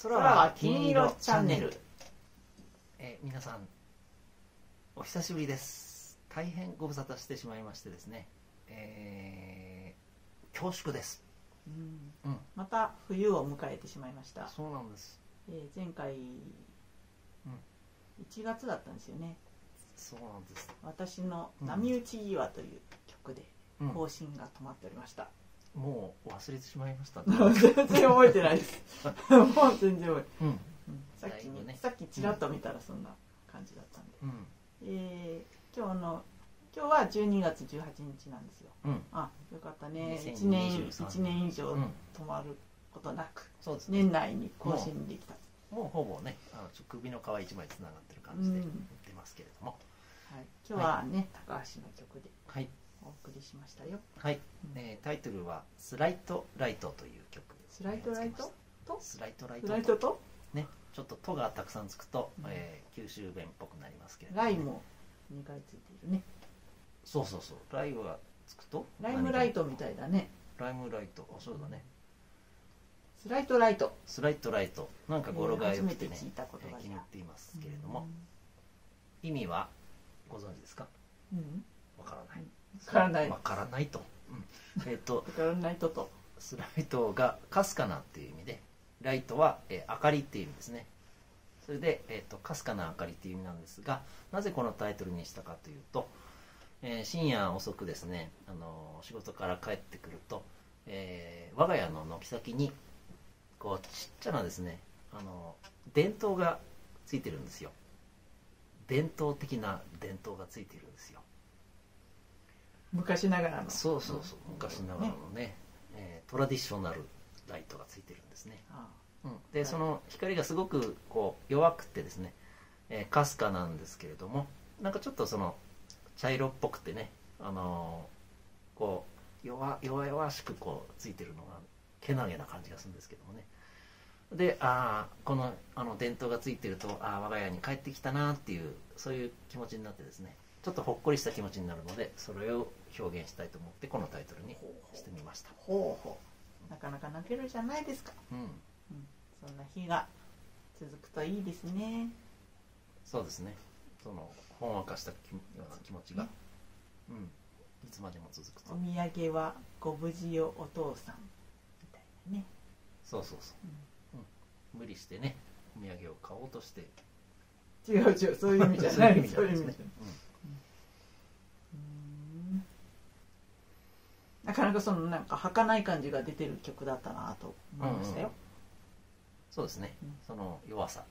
空は金色チャンネル、えー皆さんお久しぶりです。大変ご無沙汰してしまいましてですね。えー恐縮です。うん。うん。また冬を迎えてしまいました、そうなんです。えー前回1月だったんですよね。そうなんです、私の「波打ち際」という曲でうん。更新が止まっておりました、もう忘れてしまいました。ね 全然覚えてないです。もう全然覚えてうんうん。さっきねさっきちらっと見たらそんな感じだったんで、うん。えー今日の今日は12月18日なんですよ。うん。あよかったね。2023 1年一年以上うん。止まることなく、そうですね。年内に更新できた、もうほぼねあの首の皮一枚つながってる感じでうん。出ますけれども、はい、今日はね、高橋の曲で。はいお送りしましたよ。はい、うんえータイトルは「Slight Light」という曲スライトライト？と？ Slight Light Slight と？ね。ちょっと「と」がたくさんつくと、うん。えー九州弁っぽくなりますけれどもライも2回ついているね。そうそうそう。ライムがつくと limelight みたいだね。 limelight。あそうだね。 Slight Light。 Slight Light。なんか語呂が良くてね、えー気に入っていますけれども、意味はご存知ですか？うんわからない。わからない。わからないと、うん、えっ、とだからライトと。スライトがかすかなっていう意味でライトは、えー明かりっていう意味ですね。それで、えー、とかすかな明かりっていう意味なんですがなぜこのタイトルにしたかというと、えー深夜遅くですね、あのー仕事から帰ってくると、えー我が家の軒先にこうちっちゃなですね、あのー電灯がついてるんですよ。伝統的な電灯がついてるんですよ昔ながらの。そうそうそう。昔ながらのね。えートラディショナルライトがついてるんですね、あうん、でその光がすごくこう弱くてですねえーかすかなんですけれどもなんかちょっとその茶色っぽくてねあのーこう弱弱々しくこうついてるのがけなげな感じがするんですけどもね。でああこのあの電灯がついてるとああ我が家に帰ってきたなっていうそういう気持ちになってですねちょっとほっこりした気持ちになるのでそれを表現したいと思ってこのタイトルにしてみました、ほうほう。なかなか泣けるじゃないですか、うん、うん、そんな日が続くといいですね。そうですね。そのほんわかしたきような気持ちが、うん、いつまでも続くと。お土産はご無事よお父さん。みたいなね、そうそうそう、うん。無理してねお土産を買おうとして。違う違う。そういう意味じゃない。そういう意味じゃない。うんなかなかそのなんか儚い感じが出てる曲だったなと思いましたよ、そうですね、うん。その弱さ。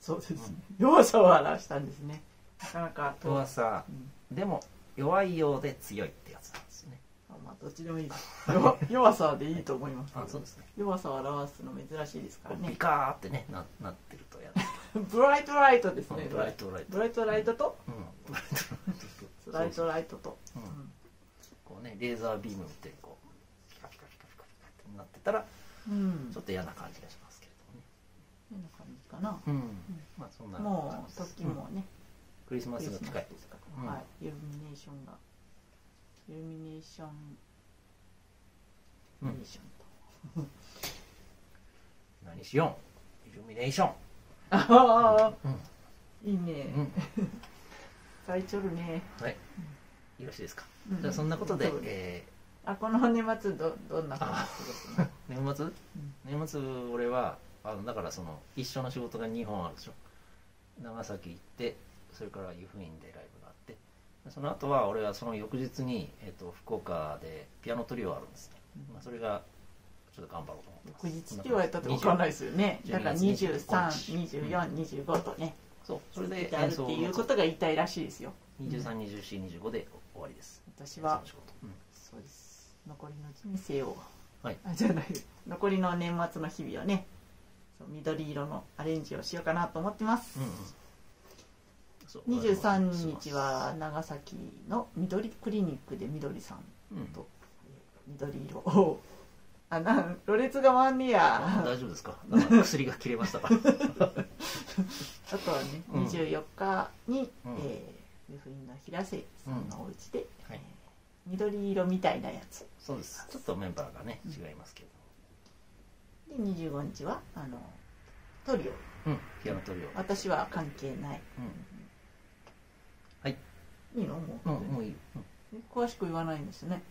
そうですね、弱さを表したんですね。なかなかと弱さ。うん。でも弱いようで強いってやつなんですよねあまあどっちでもいいです。弱弱さでいいと思います。あそうですね。弱さを表すの珍しいですからね。ビカーってねななってるとやだ bright light ですね bright light。bright light と？うん。 bright light Slight Lightとレーザービームってこうピカピカピカピカピカってなってたらうんちょっと嫌な感じがしますけれ変な感じかなどもねうんまあそんなもう感じです時もね、クリスマクリスマスが近いですから、うんはいイルミネーションがイルミネーションイルミネーションと、何しようイルミネーションああうんいいね、うん咲いちょるね、はいうんよろしいですか？うん。じゃあそんなことでえあこの年末どどんな感じです 年末？年末俺はあのだからその一緒の仕事が2本あるでしょ。長崎行ってそれから湯布院でライブがあってその後は俺はその翌日に、えー、と福岡でピアノトリオあるんですね、うん。まあ、それがちょっと頑張ろうと思って翌日って言われたって分かんないですよね。20だから12月232425とねそう。それであるっていうことが言いたいらしいですよ。232425で終わりです。私はうんそうです。残りの人生を。はい。あじゃない。残りの年末の日々をね緑色のアレンジをしようかなと思ってます、うんうん。そう23日は長崎の緑クリニックで緑さんうん。と緑色を。あなんろれつが回んねや。大丈夫ですか？薬が切れましたか？あとはね、うん。24日に、うん。えー湯布院の平瀬さんのお家で、はい。えー緑色みたいなやつ。そうです。ちょっとメンバーがね違いますけど。で25日はあのトリオ。うん。ピアノトリオ。私は関係ない。うん。はい。いいの？もう,、うんもういい。詳しく言わないんですね。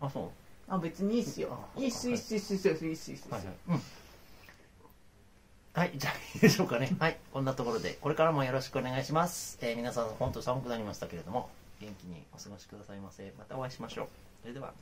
あそう。あ別にいいっすよ。あいいっすいいっすいいっすいいっすいいっす。いいっすはい。はい、うん。はい、じゃでしょうかね。はい、こんなところで、これからもよろしくお願いします。えー皆さん、本当寒くなりましたけれども、元気にお過ごしくださいませ。またお会いしましょう。それでは、